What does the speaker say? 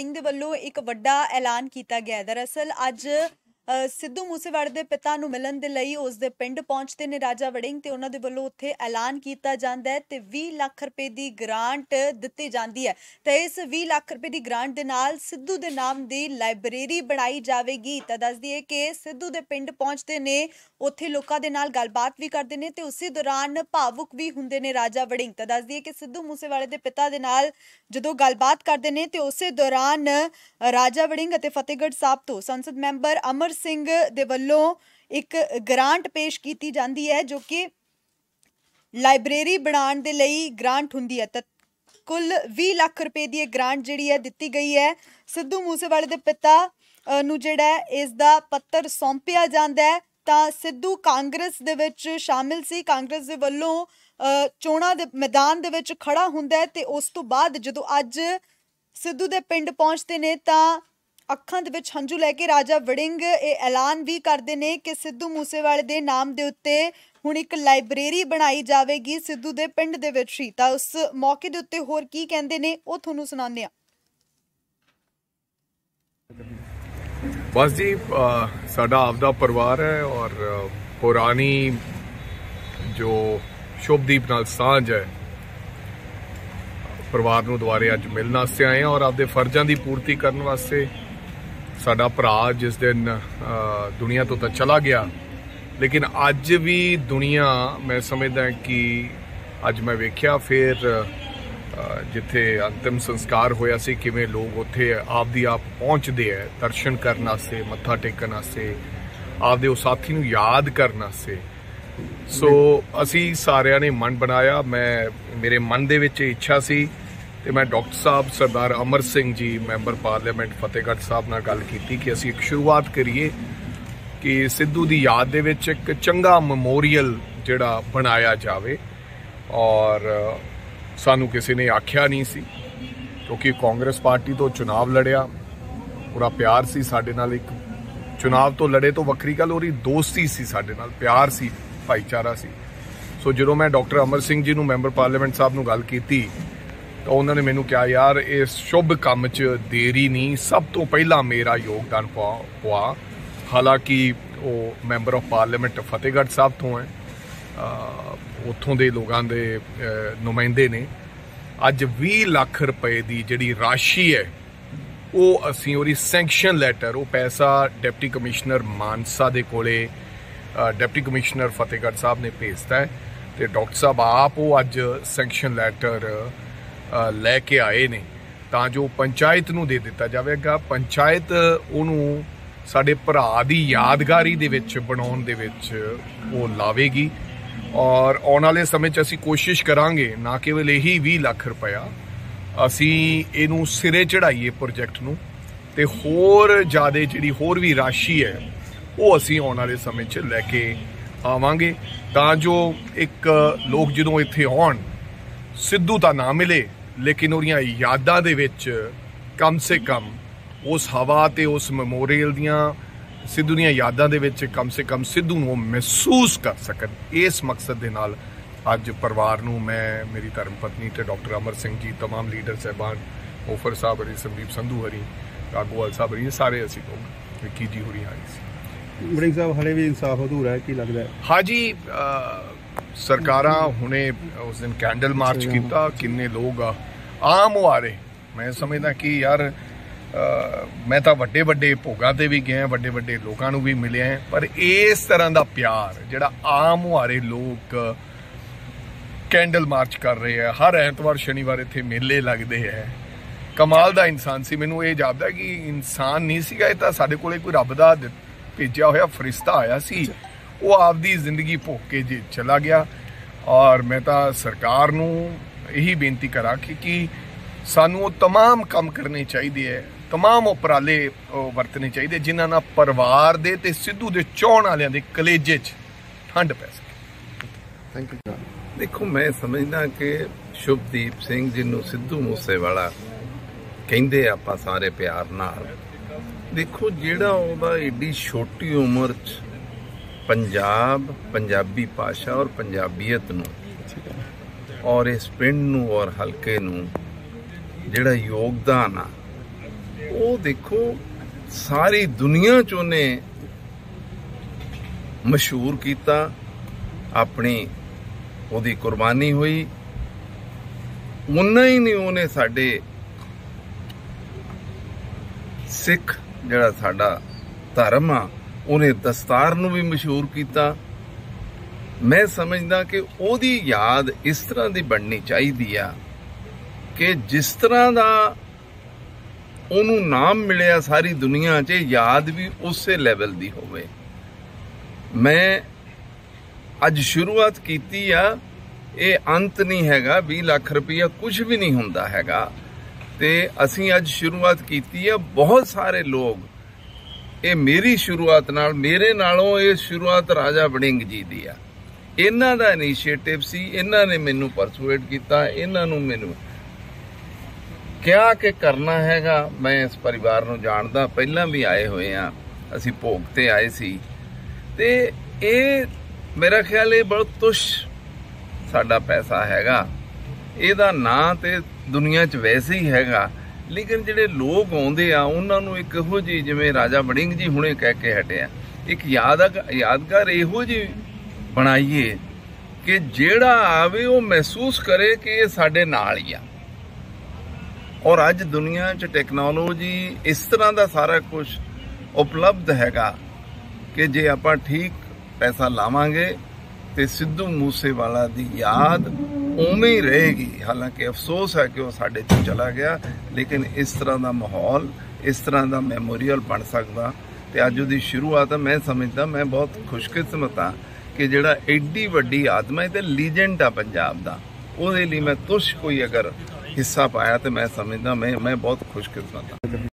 ਸਿੰਘ ਦੇ ਵੱਲੋਂ ਇੱਕ ਵੱਡਾ ਐਲਾਨ ਕੀਤਾ ਗਿਆ ਦਰਅਸਲ ਅੱਜ ਸਿੱਧੂ ਮੂਸੇਵਾਲੇ ਦੇ ਪਿਤਾ ਨੂੰ ਮਿਲਣ ਦੇ ਲਈ ਉਸ ਦੇ ਪਿੰਡ ਪਹੁੰਚਦੇ ਨੇ ਰਾਜਾ ਵੜਿੰਗ ਤੇ ਉਹਨਾਂ ਦੇ ਵੱਲੋਂ ਉੱਥੇ ਐਲਾਨ ਕੀਤਾ ਜਾਂਦਾ ਹੈ ਤੇ 20 ਲੱਖ ਰੁਪਏ ਦੀ ਗ੍ਰਾਂਟ ਦਿੱਤੀ ਜਾਂਦੀ ਹੈ। ਤੇ ਇਸ 20 ਲੱਖ ਰੁਪਏ ਦੀ ਗ੍ਰਾਂਟ ਦੇ ਨਾਲ ਸਿੱਧੂ ਦੇ ਨਾਮ ਦੀ ਲਾਇਬ੍ਰੇਰੀ ਬਣਾਈ ਜਾਵੇਗੀ। ਤਾਂ ਦੱਸ ਦਈਏ ਕਿ ਸਿੱਧੂ ਦੇ ਪਿੰਡ ਪਹੁੰਚਦੇ ਨੇ, ਉੱਥੇ ਲੋਕਾਂ ਦੇ ਨਾਲ ਗੱਲਬਾਤ ਵੀ ਕਰਦੇ ਨੇ ਤੇ ਉਸੇ ਦੌਰਾਨ ਭਾਵੁਕ ਵੀ ਹੁੰਦੇ ਨੇ ਰਾਜਾ ਵੜਿੰਗ। ਤਾਂ ਦੱਸ ਦਈਏ ਕਿ ਸਿੱਧੂ ਮੂਸੇਵਾਲੇ ਦੇ ਪਿਤਾ ਦੇ ਨਾਲ ਜਦੋਂ ਗੱਲਬਾਤ ਕਰਦੇ ਨੇ ਤੇ ਉਸੇ ਦੌਰਾਨ ਰਾਜਾ ਵੜਿੰਗ ਅਤੇ ਫਤਿਹਗੜ੍ਹ ਸਾਹਿਬ ਤੋਂ ਸੰਸਦ ਮੈਂਬਰ ਅਮਰ ਸਿੰਘ ਦੇ ਵੱਲੋਂ ਇੱਕ ਗ੍ਰਾਂਟ ਪੇਸ਼ ਕੀਤੀ ਜਾਂਦੀ ਹੈ ਜੋ ਕਿ ਲਾਇਬ੍ਰੇਰੀ ਬਣਾਉਣ ਦੇ ਲਈ ਗ੍ਰਾਂਟ ਹੁੰਦੀ ਹੈ। ਤਾਂ ਕੁੱਲ 20 ਲੱਖ ਰੁਪਏ ਦੀ ਇਹ ਗ੍ਰਾਂਟ ਜਿਹੜੀ ਹੈ ਦਿੱਤੀ ਗਈ ਹੈ। ਸਿੱਧੂ ਮੂਸੇਵਾਲੇ ਦੇ ਪਿਤਾ ਅ, ਨੂੰ ਜਿਹੜਾ ਹੈ ਇਸ ਦਾ ਪੱਤਰ ਸੌਂਪਿਆ ਜਾਂਦਾ ਹੈ। ਤਾਂ ਸਿੱਧੂ ਕਾਂਗਰਸ ਦੇ ਵਿੱਚ ਸ਼ਾਮਿਲ ਸੀ। ਕਾਂਗਰਸ ਦੇ ਵੱਲੋਂ ਅ, ਚੋਣਾਂ ਦੇ ਮੈਦਾਨ ਦੇ ਵਿੱਚ ਖੜਾ ਹੁੰਦਾ ਤੇ ਉਸ ਤੋਂ ਬਾਅਦ ਜਦੋਂ ਅੱਜ ਸਿੱਧੂ ਦੇ ਪਿੰਡ ਪਹੁੰਚਦੇ ਨੇ ਤਾਂ ਅੱਖਾਂ ਦੇ ਵਿੱਚ ਹੰਝੂ ਲੈ ਕੇ ਰਾਜਾ ਵੜਿੰਗ ਇਹ ਐਲਾਨ ਵੀ ਕਰਦੇ ਨੇ ਕਿ ਸਿੱਧੂ ਮੂਸੇਵਾਲੇ ਦੇ ਨਾਮ ਦੇ ਉੱਤੇ ਹੁਣ ਇੱਕ ਲਾਇਬ੍ਰੇਰੀ ਬਣਾਈ ਜਾਵੇਗੀ ਸਿੱਧੂ ਦੇ ਪਿੰਡ ਦੇ ਵਿੱਚ ਹੀ। ਤਾਂ ਉਸ ਮੌਕੇ ਦੇ ਉੱਤੇ ਹੋਰ ਕੀ ਕਹਿੰਦੇ ਨੇ ਉਹ ਤੁਹਾਨੂੰ ਸੁਣਾਉਂਦੇ ਆ ਬਸ ਜੀ ਸਾਡਾ ਆਪਦਾ ਪਰਿਵਾਰ ਹੈ ਔਰ ਪੁਰਾਣੀ ਜੋ ਸ਼ੁਭਦੀਪ ਨਾਲ ਸਾਂਝ ਹੈ, ਪਰਿਵਾਰ ਨੂੰ ਦੁਬਾਰੇ ਅੱਜ ਮਿਲਣ ਵਾਸਤੇ ਆਏ ਹਾਂ ਔਰ ਆਪਦੇ ਫਰਜ਼ਾਂ ਦੀ ਪੂਰਤੀ ਕਰਨ ਵਾਸਤੇ ਸਾਡਾ ਭਰਾ ਜਿਸ ਦਿਨ ਅ, ਦੁਨੀਆ ਤੋਂ ਤਾਂ ਚਲਾ ਗਿਆ। ਲੇਕਿਨ ਅੱਜ ਵੀ ਦੁਨੀਆ ਮੈਂ ਸਮਝਦਾ ਕਿ ਅੱਜ ਮੈਂ ਵੇਖਿਆ ਫਿਰ ਜਿੱਥੇ ਅੰਤਿਮ ਸੰਸਕਾਰ ਹੋਇਆ ਸੀ ਕਿਵੇਂ ਲੋਕ ਉੱਥੇ ਆਪਦੀ ਆਪ ਪਹੁੰਚਦੇ ਹੈ ਦਰਸ਼ਨ ਕਰਨ ਵਾਸਤੇ ਮੱਥਾ ਟੇਕਣ ਵਾਸਤੇ ਆਪਦੇ ਉਹ ਸਾਥੀ ਨੂੰ ਯਾਦ ਕਰਨ ਵਾਸਤੇ। ਸੋ ਅਸੀਂ ਸਾਰਿਆਂ ਨੇ ਮਨ ਬਣਾਇਆ। ਮੈਂ ਮੇਰੇ ਮਨ ਦੇ ਵਿੱਚ ਇੱਛਾ ਸੀ ਤੇ ਮੈਂ ਡਾਕਟਰ ਸਾਹਿਬ ਸਰਦਾਰ ਅਮਰ ਸਿੰਘ ਜੀ, ਮੈਂਬਰ ਪਾਰਲੀਮੈਂਟ ਫਤਿਹਗੜ੍ਹ ਸਾਹਿਬ ਨਾਲ ਗੱਲ ਕੀਤੀ ਕਿ ਅਸੀਂ ਇੱਕ ਸ਼ੁਰੂਆਤ ਕਰੀਏ ਕਿ ਸਿੱਧੂ ਦੀ ਯਾਦ ਦੇ ਵਿੱਚ ਇੱਕ ਚੰਗਾ ਮੈਮੋਰੀਅਲ ਜਿਹੜਾ ਬਣਾਇਆ ਜਾਵੇ। ਔਰ ਸਾਨੂੰ ਕਿਸੇ ਨੇ ਆਖਿਆ ਨਹੀਂ ਸੀ, ਕਿਉਂਕਿ ਕਾਂਗਰਸ ਪਾਰਟੀ ਤੋਂ ਚੁਣਾਵ ਲੜਿਆ। ਪੂਰਾ ਪਿਆਰ ਸੀ ਸਾਡੇ ਨਾਲ, ਇੱਕ ਚੁਣਾਵ ਤੋਂ ਲੜੇ ਤੋਂ ਵੱਖਰੀ ਗੱਲ, ਉਹਦੀ ਦੋਸਤੀ ਸੀ ਸਾਡੇ ਨਾਲ, ਪਿਆਰ ਸੀ, ਭਾਈਚਾਰਾ ਸੀ। ਸੋ ਜਦੋਂ ਮੈਂ ਡਾਕਟਰ ਅਮਰ ਸਿੰਘ ਜੀ ਨੂੰ ਮੈਂਬਰ ਪਾਰਲੀਮੈਂਟ ਸਾਹਿਬ ਨੂੰ ਗੱਲ ਕੀਤੀ ਤਾਂ ਉਹਨਾਂ ਨੇ ਮੈਨੂੰ ਕਿਹਾ, ਯਾਰ ਇਸ ਸ਼ੁਭ ਕੰਮ 'ਚ ਦੇਰੀ ਨਹੀਂ। ਸਭ ਤੋਂ ਪਹਿਲਾਂ ਮੇਰਾ ਯੋਗਦਾਨ ਪਵਾ। ਹਾਲਾਂਕਿ ਉਹ member of parliament Fatehgarh Sahib ਤੋਂ ਹੈ। ਉੱਥੋਂ ਦੇ ਲੋਕਾਂ ਦੇ ਨੁਮਾਇੰਦੇ ਨੇ। ਅੱਜ 20 ਲੱਖ ਰੁਪਏ ਦੀ ਜਿਹੜੀ ਰਾਸ਼ੀ ਹੈ, ਉਹ ਅਸੀਂ ਉਹਦੀ ਸੈਂਕਸ਼ਨ ਲੈਟਰ ਉਹ ਪੈਸਾ ਡਿਪਟੀ ਕਮਿਸ਼ਨਰ ਮਾਨਸਾ ਦੇ ਕੋਲੇ ਡਿਪਟੀ ਕਮਿਸ਼ਨਰ ਫਤਿਹਗੜ੍ਹ ਸਾਹਿਬ ਨੇ ਭੇਜਤਾ ਹੈ। ਤੇ ਡਾਕਟਰ ਸਾਹਿਬ, ਆਪ ਉਹ ਅੱਜ ਸੈਂਕਸ਼ਨ ਲੈਟਰ ਲੈ ਕੇ ਆਏ ਨੇ, ਤਾਂ ਜੋ ਪੰਚਾਇਤ ਨੂੰ ਦੇ ਦਿੱਤਾ ਜਾਵੇਗਾ ਪੰਚਾਇਤ ਉਹਨੂੰ ਸਾਡੇ ਭਰਾ ਦੀ ਯਾਦਗਾਰੀ ਦੇ ਵਿੱਚ, ਬਣਾਉਣ ਦੇ ਵਿੱਚ ਉਹ ਲਾਵੇਗੀ। ਔਰ ਆਉਣ ਵਾਲੇ ਸਮੇਂ 'ਚ ਅਸੀਂ ਕੋਸ਼ਿਸ਼ ਕਰਾਂਗੇ, ਨਾ ਕੇਵਲ ਇਹੀ 20 ਲੱਖ ਰੁਪਇਆ, ਅਸੀਂ ਇਹਨੂੰ ਸਿਰੇ ਚੜਾਈਏ ਪ੍ਰੋਜੈਕਟ ਨੂੰ, ਤੇ ਹੋਰ ਜ਼ਿਆਦਾ ਜਿਹੜੀ ਹੋਰ ਵੀ ਰਾਸ਼ੀ ਹੈ, ਉਹ ਅਸੀਂ ਆਉਣ ਵਾਲੇ ਸਮੇਂ 'ਚ ਲੈ ਕੇ ਆਵਾਂਗੇ। ਤਾਂ ਜੋ ਇੱਕ ਲੋਕ ਜਦੋਂ ਇੱਥੇ ਆਉਣ, ਸਿੱਧੂ ਤਾਂ ਨਾ ਮਿਲੇ ਲੇਕਿਨ ਉਹਦੀਆਂ ਯਾਦਾਂ ਦੇ ਵਿੱਚ ਕਮ ਸੇ ਕਮ ਉਸ ਹਵਾ ਤੇ ਉਸ ਮੈਮੋਰੀਅਲ ਦੀਆਂ ਸਿੱਧੂ ਦੀਆਂ ਯਾਦਾਂ ਦੇ ਵਿੱਚ ਕਮ ਸੇ ਕਮ ਸਿੱਧੂ ਨੂੰ ਉਹ ਮਹਿਸੂਸ ਕਰ ਸਕਣ ਇਸ ਮਕਸਦ ਦੇ ਨਾਲ ਅੱਜ ਪਰਿਵਾਰ ਨੂੰ ਮੈਂ ਮੇਰੀ ਧਰਮ ਪਤਨੀ ਤੇ ਡਾਕਟਰ ਅਮਰ ਸਿੰਘ ਜੀ तमाम ਲੀਡਰ ਸਹਿਬਾਨ ਓਫਰ ਸਾਹਿਬ ਹਰੀ ਸੰਦੀਪ ਸੰਧੂ ਹਰੀ ਰਾਗੋਵਾਲ ਸਾਹਿਬ ਹਰੀ ਇਹ ਸਾਰੇ ਅਸੀਂ ਲੋਕ ਵਿੱਕੀ ਜੀ ਹੋਰੀ ਆਏ ਸੀ ਵੜਿੰਗ ਸਾਹਿਬ ਹਲੇ ਵੀ ਇਨਸਾਫ ਅਧੂਰਾ ਹੈ ਕੀ ਲੱਗਦਾ ਹੈ ਹਾਜੀ ਅਹ, ਸਰਕਾਰਾਂ ਹੁਣੇ ਉਸ ਦਿਨ ਕੈਂਡਲ ਮਾਰਚ ਕੀਤਾ ਕਿੰਨੇ ਲੋਕ ਆ। ਆਮ ਰਹੇ। ਮੈਂ ਸਮਝਦਾ ਕਿ ਯਾਰ ਮੈਂ ਤਾਂ ਵੱਡੇ ਵੱਡੇ ਭੋਗਾਂ ਤੇ ਵੀ ਗਿਆ ਵੱਡੇ ਵੱਡੇ ਲੋਕਾਂ ਨੂੰ ਵੀ ਮਿਲਿਆ ਪਰ ਇਸ ਤਰ੍ਹਾਂ ਦਾ ਪਿਆਰ ਜਿਹੜਾ ਆਮ ਰਹੇ ਲੋਕ ਕੈਂਡਲ ਮਾਰਚ ਕਰ ਰਹੇ ਆ। ਹਰ ਐਤਵਾਰ ਸ਼ਨੀਵਾਰ ਇੱਥੇ ਮੇਲੇ ਲੱਗਦੇ ਆ। ਕਮਾਲ ਦਾ ਇਨਸਾਨ ਸੀ। ਮੈਨੂੰ ਇਹ ਜਾਪਦਾ ਕਿ ਇਨਸਾਨ ਨਹੀਂ ਸੀਗਾ ਇਹ ਤਾਂ ਸਾਡੇ ਕੋਲੇ ਕੋਈ ਰੱਬ ਦਿੱ- ਭੇਜਿਆ ਹੋਇਆ ਫਰਿਸ਼ਤਾ ਆਇਆ ਸੀ। ਉਹ ਆਪਦੀ ਜ਼ਿੰਦਗੀ ਭੋਗ ਕੇ ਜੇ ਚਲਾ ਗਿਆ ਔਰ ਮੈਂ ਤਾਂ ਸਰਕਾਰ ਨੂੰ ਇਹੀ ਬੇਨਤੀ ਕਰਾਂ ਕਿ ਕਿ ਸਾਨੂੰ ਉਹ तमाम ਕੰਮ ਕਰਨੇ ਚਾਹੀਦੇ ਹੈ तमाम ਉਪਰਾਲੇ ਉਹ ਵਰਤਣੇ ਚਾਹੀਦੇ ਜਿਨ੍ਹਾਂ ਨਾਲ ਪਰਿਵਾਰ ਦੇ ਤੇ ਸਿੱਧੂ ਦੇ ਚਾਹਣ ਵਾਲਿਆਂ ਦੇ ਕਲੇਜੇ 'ਚ ਠੰਡ ਪੈ ਸਕੇ ਥੈਂਕ ਯੂ ਦੇਖੋ ਮੈਂ ਸਮਝਦਾ ਕਿ ਸ਼ੁਭਦੀਪ ਸਿੰਘ ਜਿਹਨੂੰ ਸਿੱਧੂ ਮੂਸੇਵਾਲਾ ਕਹਿੰਦੇ ਆ ਆਪਾਂ ਸਾਰੇ ਪਿਆਰ ਨਾਲ ਦੇਖੋ ਜਿਹੜਾ ਉਹਦਾ ਏਡੀ ਛੋਟੀ ਉਮਰ 'ਚ ਪੰਜਾਬ, ਪੰਜਾਬੀ ਭਾਸ਼ਾ ਔਰ ਪੰਜਾਬੀਅਤ ਨੂੰ। ਔਰ ਇਸ ਪਿੰਡ ਨੂੰ ਔਰ ਹਲਕੇ ਨੂੰ ਜਿਹੜਾ ਯੋਗਦਾਨ ਆ, ਉਹ ਦੇਖੋ ਸਾਰੀ ਦੁਨੀਆ ਚ ਉਹਨੇ ਮਸ਼ਹੂਰ ਕੀਤਾ। ਆਪਣੀ ਉਹਦੀ ਕੁਰਬਾਨੀ ਹੋਈ। ਉਨਾ ਹੀ ਨਹੀਂ ਉਹਨੇ ਸਾਡੇ ਸਿੱਖ ਜਿਹੜਾ ਸਾਡਾ ਧਰਮ ਆ ਉਹਨੇ ਦਸਤਾਰ ਨੂੰ ਵੀ ਮਸ਼ਹੂਰ ਕੀਤਾ। ਮੈਂ ਸਮਝਦਾ ਕਿ ਉਹਦੀ ਯਾਦ ਇਸ ਤਰ੍ਹਾਂ ਦੀ ਬਣਨੀ ਚਾਹੀਦੀ ਆ ਕਿ ਜਿਸ ਤਰ੍ਹਾਂ ਦਾ ਉਹਨੂੰ ਨਾਮ ਮਿਲਿਆ ਸਾਰੀ ਦੁਨੀਆ 'ਚ, ਯਾਦ ਵੀ ਉਸੇ ਲੈਵਲ ਦੀ ਹੋਵੇ। ਮੈਂ ਅੱਜ ਸ਼ੁਰੂਆਤ ਕੀਤੀ ਆ, ਇਹ ਅੰਤ ਨਹੀਂ ਹੈਗਾ 20 ਲੱਖ ਰੁਪਇਆ ਕੁਝ ਵੀ ਨਹੀਂ ਹੁੰਦਾ ਹੈਗਾ। ਤੇ ਅਸੀਂ ਅੱਜ ਸ਼ੁਰੂਆਤ ਕੀਤੀ ਆ, ਬਹੁਤ ਸਾਰੇ ਲੋਕ ਇਹ ਮੇਰੀ ਸ਼ੁਰੂਆਤ ਨਾਲ, ਮੇਰੇ ਨਾਲੋਂ ਇਹ ਸ਼ੁਰੂਆਤ ਰਾਜਾ ਵੜਿੰਗ ਜੀ ਦੀ ਆ। ਇਹਨਾਂ ਦਾ ਇਨੀਸ਼ੀਏਟਿਵ ਸੀ, ਇਹਨਾਂ ਨੇ ਮੈਨੂੰ ਪਰਸੂਏਟ ਕੀਤਾ, ਇਹਨਾਂ ਨੂੰ ਮੈਨੂੰ ਕਿਹਾ ਕਿ ਕਰਨਾ ਹੈਗਾ, ਮੈਂ ਇਸ ਪਰਿਵਾਰ ਨੂੰ ਜਾਣਦਾ, ਪਹਿਲਾਂ ਵੀ ਆਏ ਹੋਏ ਆ, ਅਸੀਂ ਭੋਗ ਤੇ ਆਏ ਸੀ। ਤੇ ਇਹ ਮੇਰਾ ਖਿਆਲ ਇਹ ਬਹੁਤ ਤੁਸ਼ ਸਾਡਾ ਪੈਸਾ ਹੈਗਾ। ਇਹਦਾ ਨਾਂ ਤੇ ਦੁਨੀਆ 'ਚ ਵੈਸੇ ਹੀ ਹੈਗਾ। ਲੇਕਿਨ ਜਿਹੜੇ ਲੋਕ ਆਉਂਦੇ ਆ, ਉਹਨਾਂ ਨੂੰ ਇੱਕ ਇਹੋ ਜੀ ਜਿਵੇਂ ਰਾਜਾ ਵੜਿੰਗ ਜੀ ਹੁਣੇ ਕਹਿ ਕੇ ਹਟਿਆ ਇੱਕ ਯਾਦ ਯਾਦਗਾਰ ਇਹੋ ਜੀ ਬਣਾਈਏ ਕਿ ਜਿਹੜਾ ਆਵੇ ਉਹ ਮਹਿਸੂਸ ਕਰੇ ਕਿ ਇਹ ਸਾਡੇ ਨਾਲ ਹੀ ਆ। ਔਰ ਅੱਜ ਦੁਨੀਆ 'ਚ ਟੈਕਨੋਲੋਜੀ ਇਸ ਤਰ੍ਹਾਂ ਦਾ ਸਾਰਾ ਕੁਝ ਉਪਲਬਧ ਹੈਗਾ ਕਿ ਜੇ ਆਪਾਂ ਠੀਕ ਪੈਸਾ ਲਾਵਾਂਗੇ ਤੇ ਸਿੱਧੂ ਮੂਸੇਵਾਲਾ ਦੀ ਯਾਦ ਉਵੇਂ ਹੀ ਰਹੇਗੀ। ਹਾਲਾਂਕਿ ਅਫਸੋਸ ਹੈ ਕਿ ਉਹ ਸਾਡੇ ਤੋਂ ਚਲਾ ਗਿਆ, ਲੇਕਿਨ ਇਸ ਤਰ੍ਹਾਂ ਦਾ ਮਾਹੌਲ, ਇਸ ਤਰ੍ਹਾਂ ਦਾ ਮੈਮੋਰੀਅਲ ਬਣ ਸਕਦਾ। ਤੇ ਅੱਜ ਉਹਦੀ ਸ਼ੁਰੂਆਤ ਮੈਂ ਸਮਝਦਾ, ਮੈਂ ਬਹੁਤ ਖੁਸ਼ਕਿਸਮਤ ਹਾਂ ਕਿ ਜਿਹੜਾ ਐਡੀ ਵੱਡੀ ਆਤਮਾ ਹੈ ਤੇ ਲੀਜੈਂਡ ਆ ਪੰਜਾਬ ਦਾ। ਉਹਦੇ ਲਈ ਮੈਂ ਤੁਸ਼ ਕੋਈ ਅਗਰ ਹਿੱਸਾ ਪਾਇਆ ਤੇ ਮੈਂ ਸਮਝਦਾ, ਮੈਂ ਮੈਂ ਬਹੁਤ ਖੁਸ਼ਕਿਸਮਤ ਹਾਂ